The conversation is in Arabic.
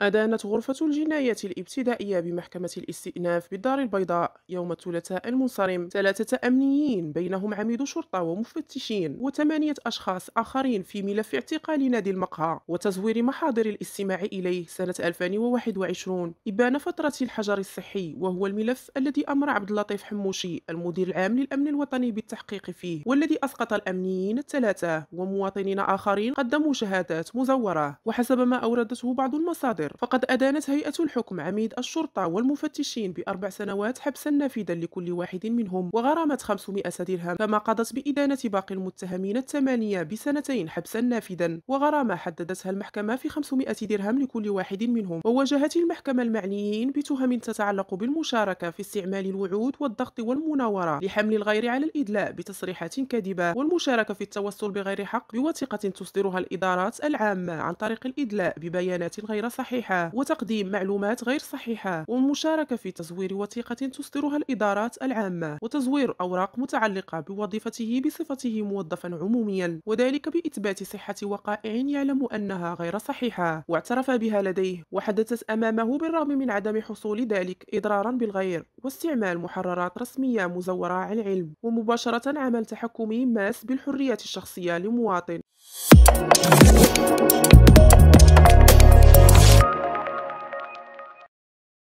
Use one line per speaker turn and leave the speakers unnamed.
أدانت غرفة الجنايات الإبتدائية بمحكمة الاستئناف بالدار البيضاء يوم الثلاثاء المنصرم. ثلاثة أمنيين بينهم عميد شرطة ومفتشين وثمانية أشخاص آخرين في ملف اعتقال نادي المقهى وتزوير محاضر الاستماع إليه سنة 2021 إبان فترة الحجر الصحي وهو الملف الذي أمر عبد اللطيف حموشي المدير العام للأمن الوطني بالتحقيق فيه والذي أسقط الأمنيين الثلاثة ومواطنين آخرين قدموا شهادات مزورة. وحسب ما أوردته بعض المصادر فقد أدانت هيئة الحكم عميد الشرطة والمفتشين بأربع سنوات حبسا نافذا لكل واحد منهم وغرامة 500 درهم كما قضت بإدانة باقي المتهمين الثمانية بسنتين حبسا نافذا. وغرامة حددتها المحكمة في 500 درهم لكل واحد منهم. وواجهت المحكمة المعنيين بتهم تتعلق بالمشاركة في استعمال الوعود والضغط والمناورة لحمل الغير على الإدلاء بتصريحات كاذبة والمشاركة في التوصل بغير حق بوثيقة تصدرها الإدارات العامة عن طريق الإدلاء ببيانات غير صحيحة. وتقديم معلومات غير صحيحة. والمشاركة في تزوير وثيقة تصدرها الإدارات العامة وتزوير أوراق متعلقة بوظيفته بصفته موظفا عموميا. وذلك بإثبات صحة وقائع يعلم أنها غير صحيحة. واعترف بها لديه وحدثت أمامه بالرغم من عدم حصول ذلك إضرارا بالغير. واستعمال محررات رسمية مزورة عن علم ومباشرة عمل تحكمي ماس بالحرية الشخصية لمواطن.